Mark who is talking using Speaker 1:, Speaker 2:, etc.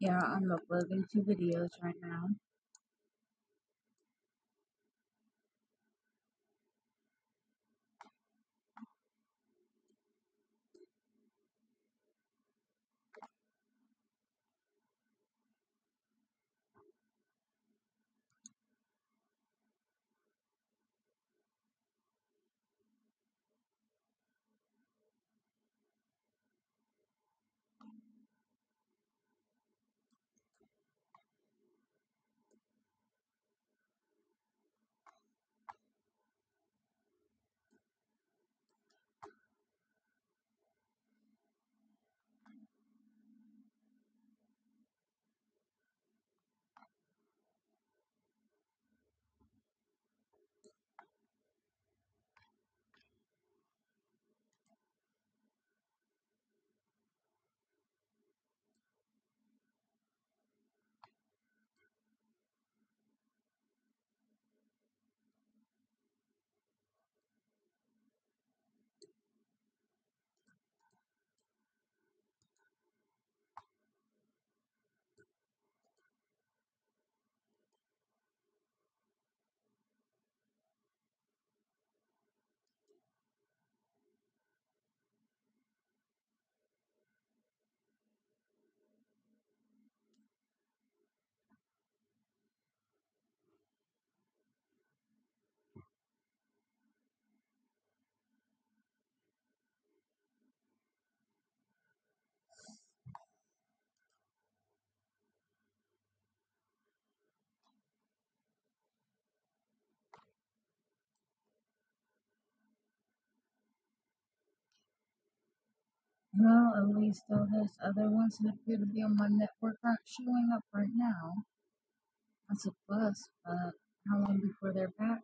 Speaker 1: Yeah, I'm uploading two videos right now. Well, at least all those other ones that appear to be on my network aren't showing up right now. That's a plus, but how long before they're back?